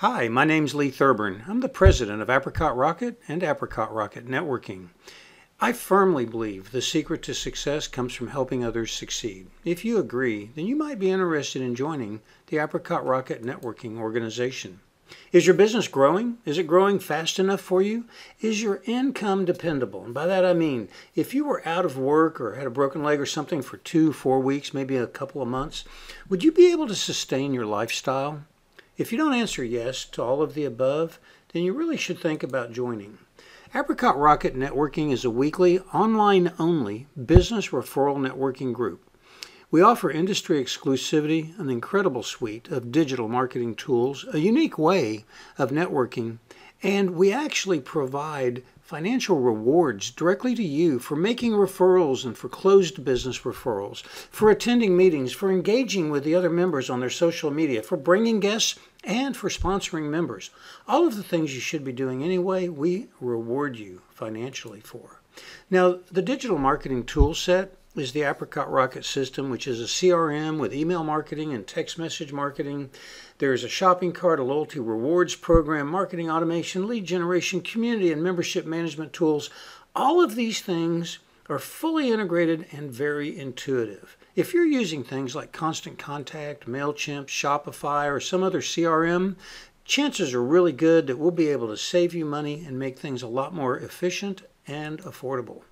Hi, my name's Lee Thurburn. I'm the president of Apricot Rocket and Apricot Rocket Networking. I firmly believe the secret to success comes from helping others succeed. If you agree, then you might be interested in joining the Apricot Rocket Networking organization. Is your business growing? Is it growing fast enough for you? Is your income dependable? And by that I mean, if you were out of work or had a broken leg or something for two, four weeks, maybe a couple of months, would you be able to sustain your lifestyle? If you don't answer yes to all of the above, then you really should think about joining. Apricot Rocket Networking is a weekly, online only business referral networking group. We offer industry exclusivity, an incredible suite of digital marketing tools, a unique way of networking, and we actually provide financial rewards directly to you for making referrals and for closed business referrals, for attending meetings, for engaging with the other members on their social media, for bringing guests, and for sponsoring members. All of the things you should be doing anyway, we reward you financially for. Now, the digital marketing tool set is the Apricot Rocket system, which is a CRM with email marketing and text message marketing. There is a shopping cart, a loyalty rewards program, marketing automation, lead generation, community, and membership management tools. All of these things are fully integrated and very intuitive. If you're using things like Constant Contact, MailChimp, Shopify, or some other CRM, chances are really good that we'll be able to save you money and make things a lot more efficient and affordable.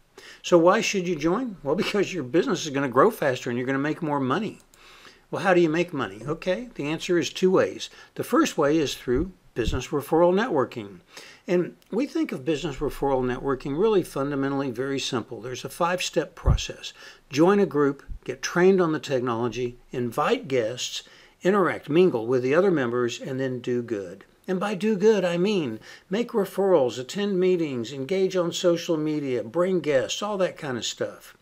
So why should you join? Well, because your business is going to grow faster and you're going to make more money. Well, how do you make money? Okay, the answer is two ways. The first way is through business referral networking. And we think of business referral networking really fundamentally very simple. There's a five step process join a group, get trained on the technology, invite guests, interact, mingle with the other members, and then do good. And by do good, I mean make referrals, attend meetings, engage on social media, bring guests, all that kind of stuff.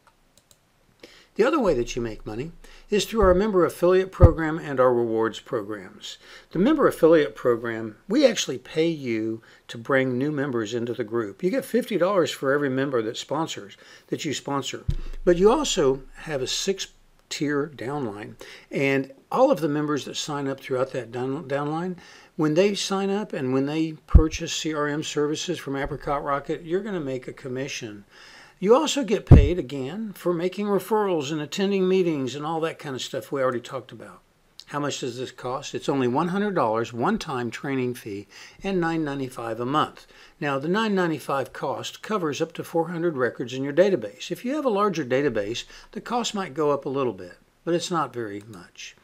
The other way that you make money is through our member affiliate program and our rewards programs. The member affiliate program, we actually pay you to bring new members into the group. You get $50 for every member that sponsors that you sponsor. But you also have a six tier downline and all of the members that sign up throughout that down, downline when they sign up and when they purchase CRM services from Apricot Rocket, you're going to make a commission. You also get paid again for making referrals and attending meetings and all that kind of stuff we already talked about. How much does this cost? It's only $100 one-time training fee and $9.95 a month. Now, the $9.95 cost covers up to 400 records in your database. If you have a larger database, the cost might go up a little bit, but it's not very much.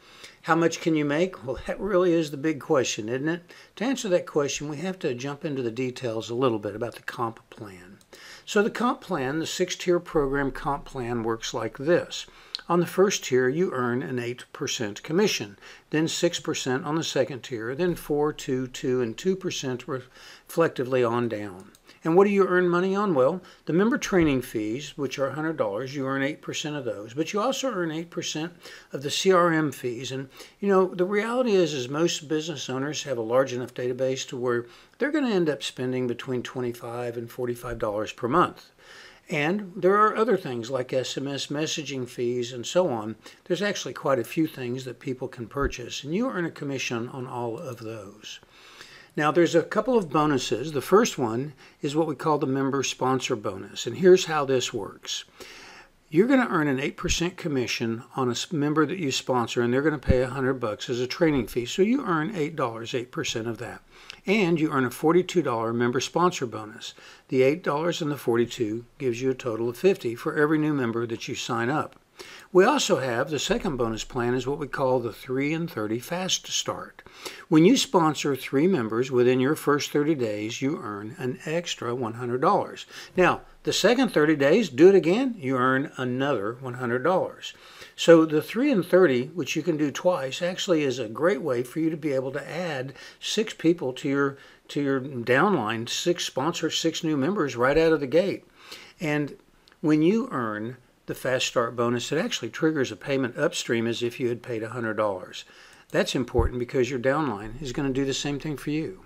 How much can you make? Well, that really is the big question, isn't it? To answer that question, we have to jump into the details a little bit about the comp plan. So the comp plan, the six-tier program comp plan works like this. On the first tier, you earn an 8% commission, then 6% on the second tier, then 4, 2, 2, and 2% reflectively on down. And what do you earn money on? Well, the member training fees, which are $100, you earn 8% of those. But you also earn 8% of the CRM fees. And, you know, the reality is, is most business owners have a large enough database to where they're going to end up spending between 25 and $45 per month. And there are other things like SMS messaging fees and so on. There's actually quite a few things that people can purchase, and you earn a commission on all of those. Now, there's a couple of bonuses. The first one is what we call the member sponsor bonus. And here's how this works you're going to earn an 8% commission on a member that you sponsor, and they're going to pay 100 bucks as a training fee. So you earn $8, 8% of that. And you earn a $42 member sponsor bonus. The $8 and the 42 gives you a total of 50 for every new member that you sign up. We also have the second bonus plan is what we call the 3 and 30 Fast Start. When you sponsor three members within your first 30 days, you earn an extra $100. Now, the second 30 days, do it again, you earn another $100. So the 3 and 30, which you can do twice, actually is a great way for you to be able to add six people to your to your downline, six sponsor, six new members right out of the gate. And when you earn the Fast Start bonus, it actually triggers a payment upstream as if you had paid $100. That's important because your downline is going to do the same thing for you.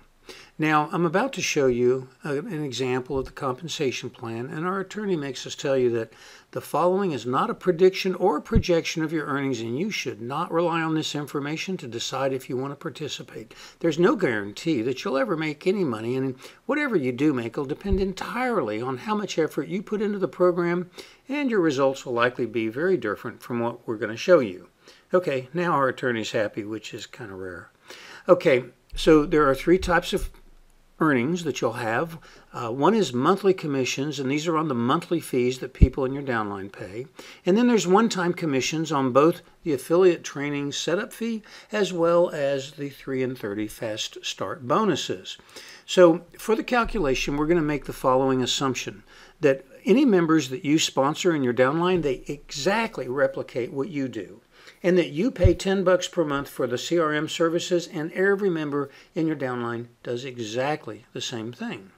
Now, I'm about to show you a, an example of the compensation plan, and our attorney makes us tell you that The following is not a prediction or a projection of your earnings, and you should not rely on this information to decide if you want to participate. There's no guarantee that you'll ever make any money, and whatever you do make will depend entirely on how much effort you put into the program, and your results will likely be very different from what we're going to show you. Okay, now our attorney's happy, which is kind of rare. Okay, so there are three types of earnings that you'll have. Uh, one is monthly commissions, and these are on the monthly fees that people in your downline pay. And then there's one time commissions on both the affiliate training setup fee as well as the 3 and 30 fast start bonuses. So for the calculation, we're going to make the following assumption that any members that you sponsor in your downline, they exactly replicate what you do and that you pay 10 bucks per month for the CRM services and every member in your downline does exactly the same thing.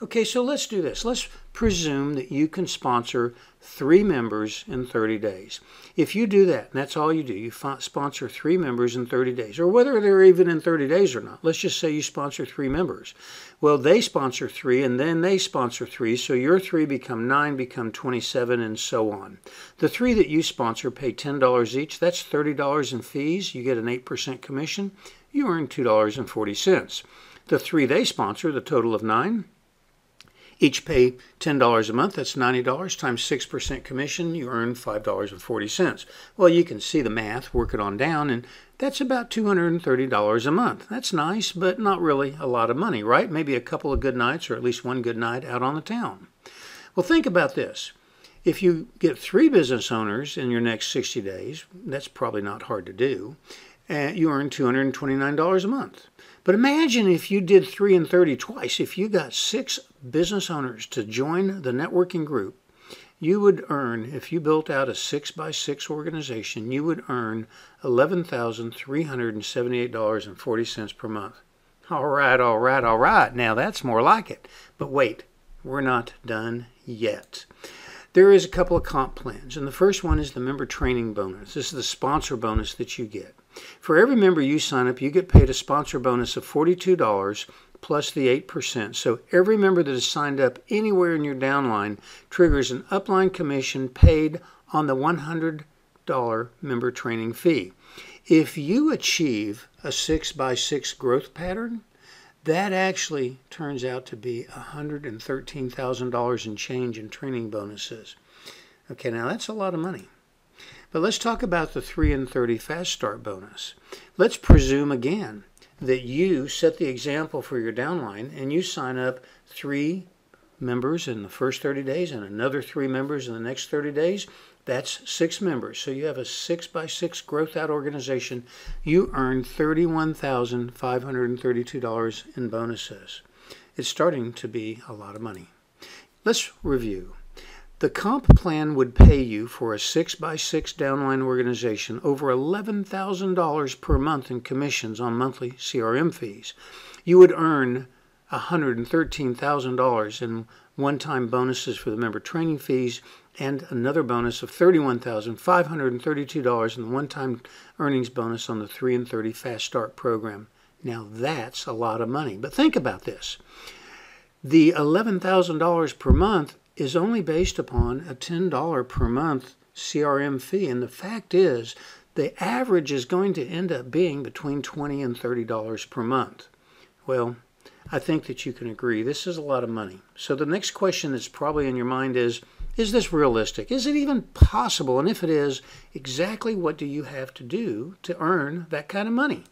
Okay, so let's do this. Let's presume that you can sponsor three members in 30 days. If you do that, and that's all you do, you sponsor three members in 30 days, or whether they're even in 30 days or not. Let's just say you sponsor three members. Well, they sponsor three, and then they sponsor three, so your three become nine, become 27, and so on. The three that you sponsor pay $10 each. That's $30 in fees. You get an 8% commission. You earn $2.40. The three they sponsor, the total of nine, each pay $10 a month. That's $90 times 6% commission. You earn $5.40. Well, you can see the math, work it on down, and that's about $230 a month. That's nice, but not really a lot of money, right? Maybe a couple of good nights or at least one good night out on the town. Well, think about this. If you get three business owners in your next 60 days, that's probably not hard to do, and you earn $229 a month. But imagine if you did 3 and 30 twice. If you got six business owners to join the networking group, you would earn, if you built out a 6 by 6 organization, you would earn $11,378.40 per month. All right, all right, all right. Now that's more like it. But wait, we're not done yet. There is a couple of comp plans, and the first one is the member training bonus. This is the sponsor bonus that you get. For every member you sign up, you get paid a sponsor bonus of $42 plus the 8%. So every member that is signed up anywhere in your downline triggers an upline commission paid on the $100 member training fee. If you achieve a 6 by 6 growth pattern, that actually turns out to be $113,000 in change in training bonuses. Okay, now that's a lot of money. But let's talk about the 3 and 30 fast start bonus. Let's presume again that you set the example for your downline and you sign up three members in the first 30 days and another three members in the next 30 days. That's six members. So you have a six by six growth out organization. You earn $31,532 in bonuses. It's starting to be a lot of money. Let's review. The comp plan would pay you for a 6 by 6 downline organization over $11,000 per month in commissions on monthly CRM fees. You would earn $113,000 in one-time bonuses for the member training fees and another bonus of $31,532 in the one-time earnings bonus on the 3 and 30 Fast Start program. Now that's a lot of money. But think about this. The $11,000 per month is only based upon a $10 per month CRM fee. And the fact is, the average is going to end up being between 20 and $30 per month. Well, I think that you can agree this is a lot of money. So the next question that's probably in your mind is, is this realistic? Is it even possible? And if it is, exactly what do you have to do to earn that kind of money?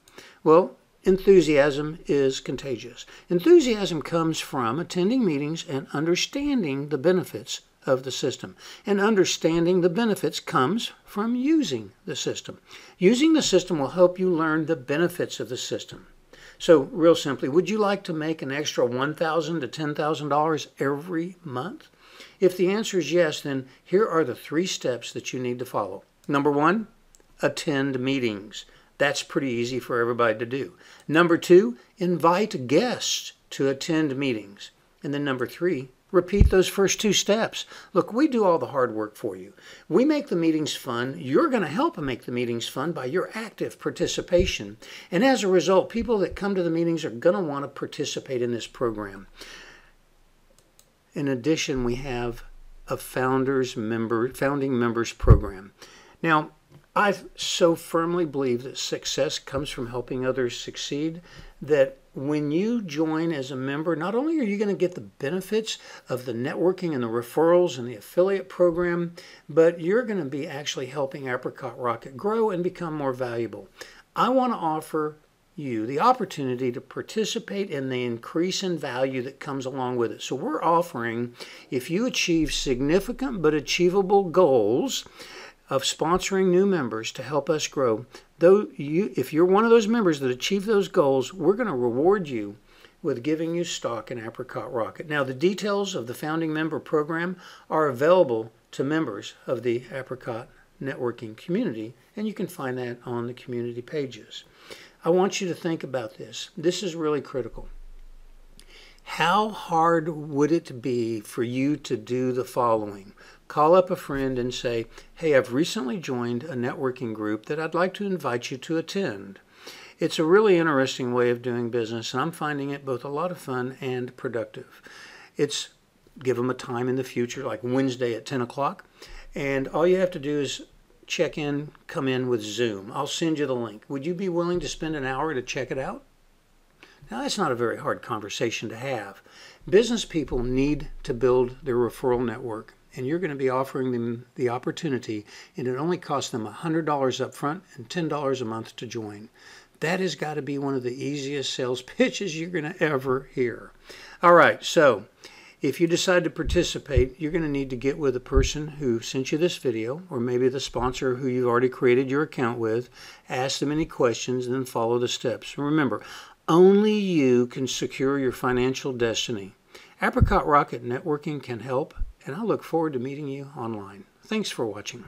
Well, enthusiasm is contagious. Enthusiasm comes from attending meetings and understanding the benefits of the system. And understanding the benefits comes from using the system. Using the system will help you learn the benefits of the system. So, real simply, would you like to make an extra $1,000 to $10,000 every month? If the answer is yes, then here are the three steps that you need to follow. Number one, attend meetings. That's pretty easy for everybody to do. Number two, invite guests to attend meetings. And then number three, repeat those first two steps. Look, we do all the hard work for you. We make the meetings fun. You're going to help make the meetings fun by your active participation. And as a result, people that come to the meetings are going to want to participate in this program. In addition, we have a Founders Member Founding Members Program. Now, I so firmly believe that success comes from helping others succeed that when you join as a member, not only are you going to get the benefits of the networking and the referrals and the affiliate program, but you're going to be actually helping Apricot Rocket grow and become more valuable. I want to offer you the opportunity to participate in the increase in value that comes along with it. So we're offering, if you achieve significant but achievable goals, of sponsoring new members to help us grow. Though you, if you're one of those members that achieve those goals, we're going to reward you with giving you stock in Apricot Rocket. Now, the details of the founding member program are available to members of the Apricot networking community, and you can find that on the community pages. I want you to think about this. This is really critical. How hard would it be for you to do the following? Call up a friend and say, Hey, I've recently joined a networking group that I'd like to invite you to attend. It's a really interesting way of doing business, and I'm finding it both a lot of fun and productive. It's give them a time in the future, like Wednesday at 10 o'clock, and all you have to do is check in, come in with Zoom. I'll send you the link. Would you be willing to spend an hour to check it out? Now, that's not a very hard conversation to have. Business people need to build their referral network, and you're going to be offering them the opportunity, and it only costs them $100 up front and $10 a month to join. That has got to be one of the easiest sales pitches you're going to ever hear. All right, so if you decide to participate, you're going to need to get with the person who sent you this video, or maybe the sponsor who you've already created your account with, ask them any questions, and then follow the steps. Remember, only you can secure your financial destiny. Apricot Rocket Networking can help, and I look forward to meeting you online. Thanks for watching.